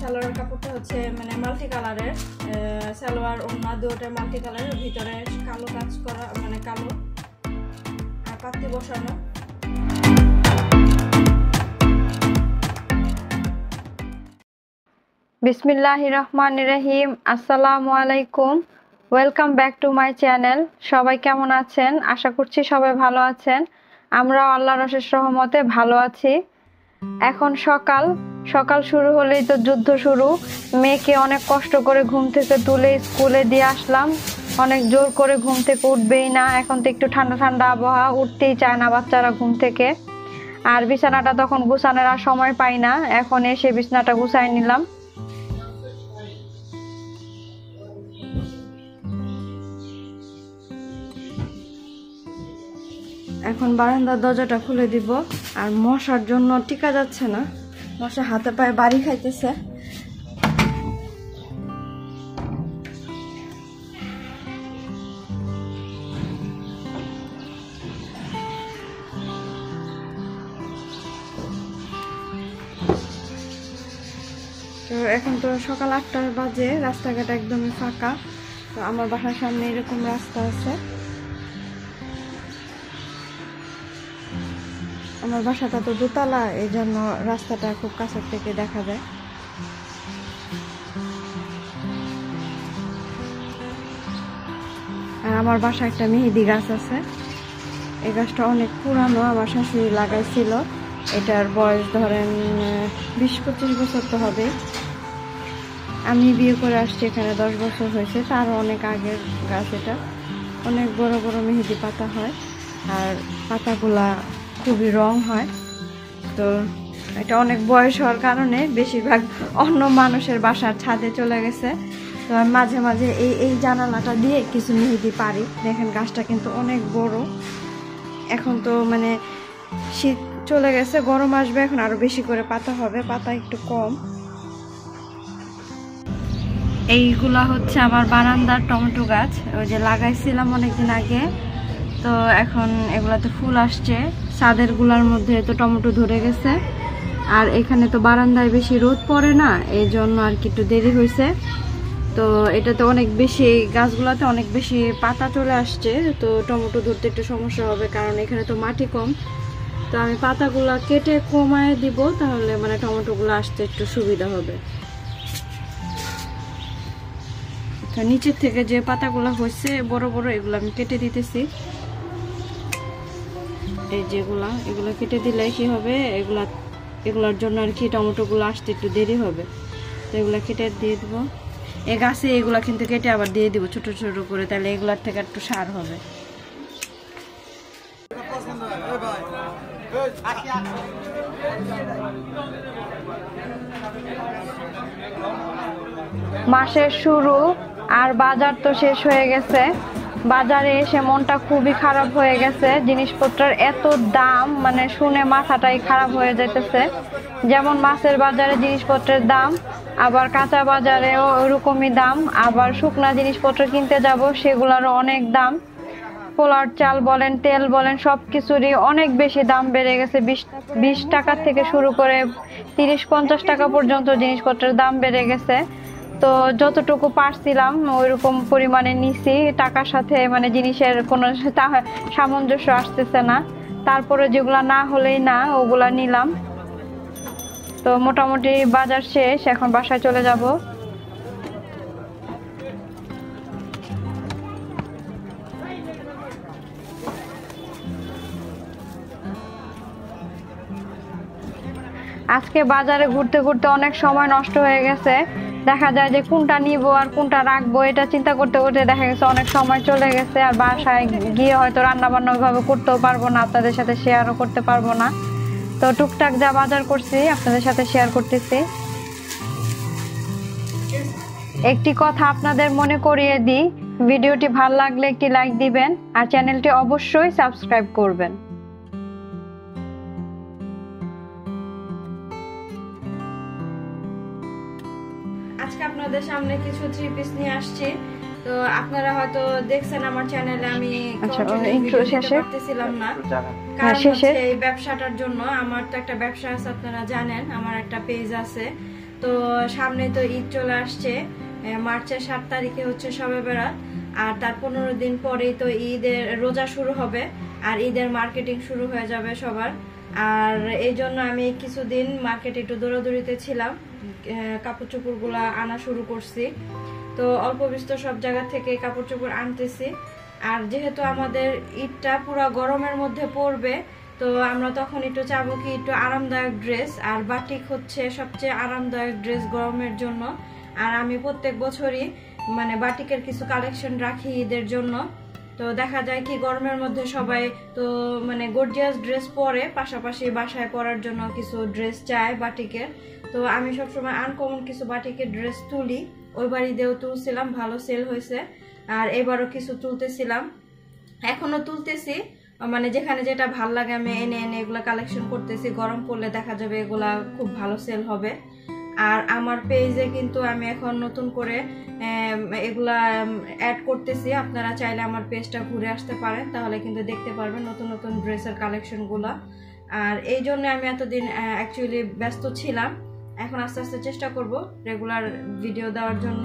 সালোয়ার কাপড়টা হচ্ছে মানে মাল্টি কালারের সালোয়ার ওনা দুটা মাল্টি কালারের ভিতরে কালো কাজ করা মানে কালো, আর পাত্তি বসানো। বিসমিল্লাহ রহমান রহিম। আসসালামু আলাইকুম। Welcome back to my channel সবাই কেমন আছেন? আশা করছি সবাই ভালো আছেন। আমরাও আল্লাহর অশেষ রহমতে ভালো আছি। এখন সকাল। সকাল শুরু হলেই তো যুদ্ধ শুরু। মেয়েকে অনেক কষ্ট করে ঘুম থেকে তুলে স্কুলে দিয়ে আসলাম। অনেক জোর করে ঘুম থেকে উঠবেই না। এখন তো একটু ঠান্ডা ঠান্ডা আবহাওয়া, উঠতেই চায় না বাচ্চারা ঘুম থেকে। আর বিছানাটা তখন গুছানোর আর সময় পাই না। এখন এসে বিছানাটা গুছাই নিলাম। এখন বারান্দার দরজাটা খুলে দিব। আর মশার জন্য টিকা যাচ্ছে না। মশা হাতে পায়ে বাড়ি খাইতেছে। তো এখন তো সকাল আটটার বাজে, রাস্তাঘাট একদমই ফাঁকা। তো আমার বাসার সামনে এরকম রাস্তা আছে। আমার বাসাটা তো দোতলা এই জন্য রাস্তাটা খুব কাছের থেকে দেখা যায়। আর আমার বাসা একটা মেহেদি গাছ আছে। এই গাছটা অনেক পুরানো, আমার শাশুড়ি লাগাইছিল। এটার বয়স ধরেন বিশ পঁচিশ বছর তো হবে আমি বিয়ে করে আসছি, এখানে দশ বছর হয়েছে। তারও অনেক আগের গাছ এটা। অনেক বড় বড় মেহেদি পাতা হয়। আর পাতাগুলা খুবই রং হয়। তো এটা অনেক বয়স হওয়ার কারণে বেশিরভাগ অন্য মানুষের বাসার ছাদে চলে গেছে। তো মাঝে মাঝে এই এই জানালাটা দিয়ে কিছু মেহেদি পারি দেখেন গাছটা কিন্তু অনেক বড়। এখন তো মানে শীত চলে গেছে, গরম আসবে এখন আরও বেশি করে পাতা হবে, পাতা একটু কম। এইগুলা হচ্ছে আমার বারান্দার টমেটো গাছ। ওই যে লাগাইছিলাম অনেকদিন আগে। তো এখন এগুলাতে ফুল আসছে। ছাদেরগুলার মধ্যে তো টমেটো ধরে গেছে। আর এখানে তো বারান্দায় বেশি রোদ পড়ে না এই জন্য আর কি একটু দেরি হয়েছে তো এটাতে অনেক বেশি, গাছগুলাতে অনেক বেশি পাতা চলে আসছে, তো টমেটো ধরতে একটু সমস্যা হবে কারণ এখানে তো মাটি কম। তো আমি পাতাগুলা কেটে কমায় দিব, তাহলে মানে টমেটোগুলো আসতে একটু সুবিধা হবে। তো নিচের থেকে যে পাতাগুলো হয়েছে বড় বড় এগুলো আমি কেটে দিতেছি। এই যেগুলা, এগুলো কেটে দিলে কি হবে? এগুলা, এগুলোর জন্য আর কি টমেটোগুলো আসতে একটু দেরি হবে। তো এগুলো কেটে দিয়ে দিব। এ গাছে এগুলো কিন্তু কেটে আবার দিয়ে দিব ছোট ছোট করে, তাহলে এগুলার থেকে একটু সার হবে। মাসের শুরু, আর বাজার তো শেষ হয়ে গেছে। বাজারে এসে মনটা খুবই খারাপ হয়ে গেছে। জিনিসপত্রের এত দাম মানে শুনে মাথাটাই খারাপ হয়ে যেতেছে যেমন মাছের বাজারে জিনিসপত্রের দাম, আবার কাঁচা বাজারেও ওরকমই দাম, আবার শুকনা জিনিসপত্র কিনতে যাব সেগুলোরও অনেক দাম। পোলার চাল বলেন, তেল বলেন সব কিছুরই অনেক বেশি দাম বেড়ে গেছে। বিশ বিশ টাকা থেকে শুরু করে তিরিশ, পঞ্চাশ টাকা পর্যন্ত জিনিসপত্রের দাম বেড়ে গেছে। তো যতটুকু পারছিলাম, ওইরকম পরিমাণে নিছি। টাকার সাথে মানে জিনিসের কোনো সামঞ্জস্য আসতেছে না। তারপরে যেগুলা না হলেই না, ওগুলা নিলাম। তো মোটামুটি বাজার শেষ, এখন বাসায় চলে যাব। আজকে বাজারে ঘুরতে ঘুরতে অনেক সময় নষ্ট হয়ে গেছে। দেখা যায় যে কোনটা নিব আর কোনটা রাখব, এটা চিন্তা করতে করতে দেখা গেছে অনেক সময় চলে গেছে আর বাসায় গিয়ে হয়তো রান্না বান্না ওইভাবে করতেও পারব না, আপনাদের সাথে শেয়ারও করতে পারব না। তো টুকটাক যা বাজার করছি, আপনাদের সাথে শেয়ার করতেছি। একটি কথা আপনাদের মনে করিয়ে দিই, ভিডিওটি ভালো লাগলে একটি লাইক দিবেন আর চ্যানেলটি অবশ্যই সাবস্ক্রাইব করবেন। আপনাদের সামনে কিছু থ্রি পিস নিয়ে আসছি। তো আপনারা হয়তো দেখছেন আমার চ্যানেলে আমি আচ্ছা? পারতেছিলাম না। হ্যাঁ, কারণ হচ্ছে এই ব্যবসাটার জন্য আমার তো একটা ব্যবসা আছে আপনারা জানেন আমার একটা পেজ আছে। তো সামনে তো ঈদ চলে আসছে মার্চের সাত তারিখে হচ্ছে সবে বেড়াত আর তার পনেরো দিন পরেই তো ঈদের রোজা শুরু হবে আর ঈদের মার্কেটিং শুরু হয়ে যাবে সবার। আর এই জন্য আমি কিছুদিন মার্কেটে একটু দৌড়াদৌড়িতে ছিলাম কাপড় চোপড়গুলা আনা শুরু করছি। তো অল্প বিস্তর সব জায়গা থেকে কাপড় চোপড় আনতেছি। আর যেহেতু আমাদের ঈদটা পুরো গরমের মধ্যে পড়বে, তো আমরা তখন একটু চাবো কি একটু আরামদায়ক ড্রেস। আর বাটিক হচ্ছে সবচেয়ে আরামদায়ক ড্রেস গরমের জন্য। আর আমি প্রত্যেক বছরই মানে বাটিকের কিছু কালেকশন রাখি ঈদের জন্য। তো দেখা যায় কি গরমের মধ্যে সবাই তো মানে গর্জিয়াস ড্রেস পরে, পাশাপাশি বাসায় পরার জন্য কিছু ড্রেস চায় বাটিকের তো আমি সবসময় আনকমন কিছু বাটিকের ড্রেস তুলি। ওই বাড়িতেও তুলছিলাম, ভালো সেল হয়েছে। আর এবারও কিছু তুলতেছিলাম। এখনও তুলতেছি। মানে যেখানে যেটা ভালো লাগে আমি এনে এনে এগুলো কালেকশন করতেছি। গরম পড়লে দেখা যাবে এগুলা খুব ভালো সেল হবে। আর আমার পেজে কিন্তু আমি এখন নতুন করে এগুলা অ্যাড করতেছি। আপনারা চাইলে আমার পেজটা ঘুরে আসতে পারেন, তাহলে কিন্তু দেখতে পারবেন নতুন নতুন ড্রেসের কালেকশনগুলো আর এই জন্য আমি এতদিন অ্যাকচুয়ালি ব্যস্ত ছিলাম। এখন আস্তে আস্তে চেষ্টা করব রেগুলার ভিডিও দেওয়ার জন্য।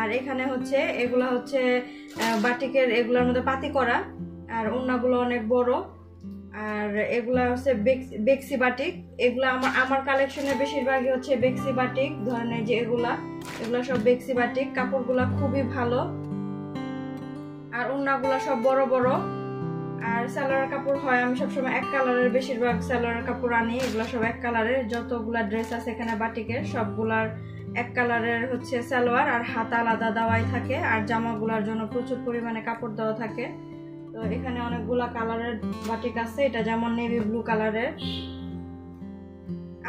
আর এখানে হচ্ছে, এগুলা হচ্ছে বাটিকের, এগুলোর মধ্যে পাতি করা। আর ওড়নাগুলো অনেক বড়। আর এগুলা হচ্ছে বেক্সি বাটিক। এগুলা আমার আমার কালেকশনে বেশিরভাগই হচ্ছে বেক্সি বাটিক, ধরেন এই যে এগুলা। এগুলা সব বেক্সি বাটিক, কাপড়গুলা খুবই ভালো। আর ওড়নাগুলা সব বড় বড়। আর সালোয়ার কাপড় হয়, আমি সবসময় এক কালারের বেশিরভাগ সালোয়ার কাপড় আনি। এগুলো সব এক কালারের। যতগুলা ড্রেস আছে এখানে বাটিকের, সবগুলার এক কালারের হচ্ছে সালোয়ার। আর হাত আলাদা দেওয়াই থাকে। আর জামাগুলার জন্য প্রচুর পরিমাণে কাপড় দেওয়া থাকে। তো এখানে অনেকগুলা কালারের বাটিক আছে, এটা যেমন নেভি ব্লু কালারের।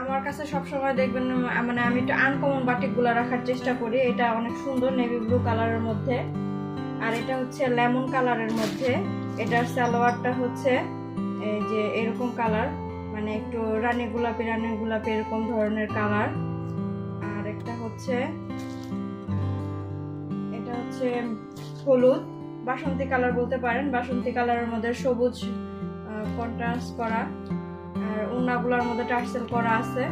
আমার কাছে সবসময় দেখবেন মানে আমি একটু আনকমন বাটিকগুলো রাখার চেষ্টা করি, এটা অনেক সুন্দর নেভি ব্লু কালারের মধ্যে। আর এটা হচ্ছে লেমন কালারের মধ্যে, এটার সালোয়ারটা হচ্ছে, এই যে এরকম কালার মানে একটু রানী গোলাপি রানী গোলাপি এরকম ধরনের কালার। আর একটা হচ্ছে, এটা হচ্ছে হলুদ। বাসন্তী কালার বলতে পারেন। বাসন্তী কালারের মধ্যে সবুজ কন্ট্রাস্ট করা, আর ওড়নাগুলোর মধ্যে টার্সেল করা আছে।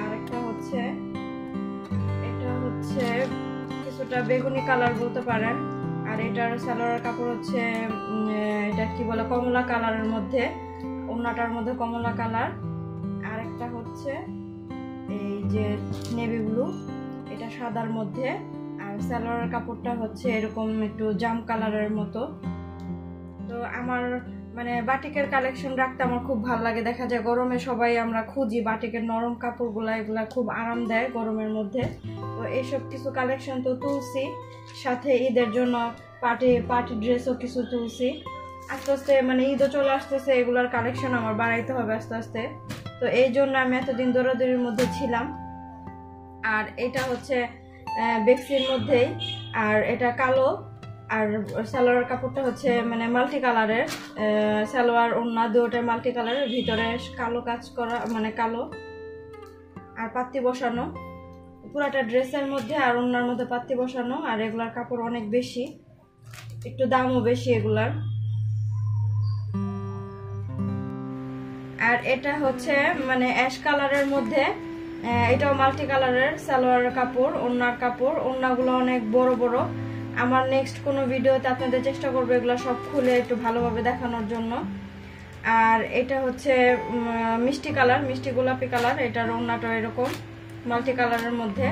আর একটা হচ্ছে, এটা হচ্ছে কিছুটা বেগুনি কালার বলতে পারেন। আর এটার সালোয়ার কাপড় হচ্ছে এটা কি বলে, কমলা কালারের মধ্যে, ওড়নাটার মধ্যে কমলা কালার। আর একটা হচ্ছে, এই যে নেভি ব্লু, এটা সাদার মধ্যে। সালোয়ার কাপড়টা হচ্ছে এরকম একটু জাম কালারের মতো। তো আমার মানে বাটিকের কালেকশন রাখতে আমার খুব ভালো লাগে। দেখা যায় গরমে সবাই আমরা খুঁজি বাটিকের নরম কাপড়গুলা, এগুলা খুব আরাম দেয় গরমের মধ্যে। তো এইসব কিছু কালেকশন তো তুলছি। সাথে ঈদের জন্য পার্টি পার্টি ড্রেসও কিছু তুলছি। আস্তে আস্তে মানে ঈদও চলে আসতেছে, এগুলার কালেকশন আমার বাড়াইতে হবে আস্তে আস্তে। তো এই জন্য আমি এতদিন দৌড়াদৌড়ির মধ্যে ছিলাম। আর এটা হচ্ছে বেক্সির মধ্যেই। আর এটা কালো। আর সালোয়ার কাপড়টা হচ্ছে মানে মাল্টি কালারের সালোয়ার, ওড়না দুটোটাই মাল্টি কালারের ভিতরে কালো কাজ করা মানে কালো। আর পাত্তি বসানো। পুরাটা ড্রেসের মধ্যে আর ওড়নার মধ্যে পাত্তি বসানো। আর এগুলার কাপড় অনেক বেশি। একটু দামও বেশি এগুলার। আর এটা হচ্ছে মানে অ্যাশ কালারের মধ্যে। এটাও মাল্টি কালারের সালোয়ার কাপড় ওড়নার কাপড়, ওড়নাগুলো অনেক বড় বড়। আমার নেক্সট কোনো ভিডিওতে আপনাদের চেষ্টা করব এগুলো সব খুলে একটু ভালোভাবে দেখানোর জন্য। আর এটা হচ্ছে মিষ্টি কালার, মিষ্টি গোলাপি কালার, এটার ওড়নাটা এরকম মাল্টি কালারের মধ্যে।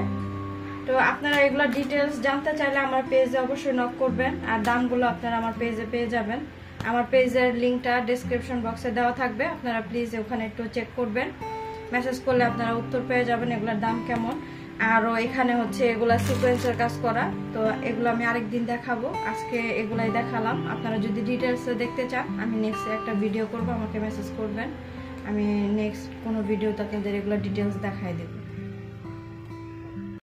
তো আপনারা এগুলো ডিটেলস জানতে চাইলে আমার পেজে অবশ্যই নক করবেন, আর দামগুলো আপনারা আমার পেজে পেয়ে যাবেন। আমার পেজের লিঙ্কটা ডিসক্রিপশন বক্সে দেওয়া থাকবে, আপনারা প্লিজ ওখানে একটু চেক করবেন। মেসেজ করলে আপনারা উত্তর পেয়ে যাবেন এগুলোর দাম কেমন। আরও এখানে হচ্ছে এগুলা সিকোয়েন্সের কাজ করা। তো এগুলো আমি আরেকদিন দেখাবো। আজকে এগুলাই দেখালাম। আপনারা যদি ডিটেলসে দেখতে চান, আমি নেক্সট একটা ভিডিও করব। আমাকে মেসেজ করবেন। আমি নেক্সট কোনো ভিডিওতে আপনাদের এগুলো ডিটেলস দেখাই দেবো।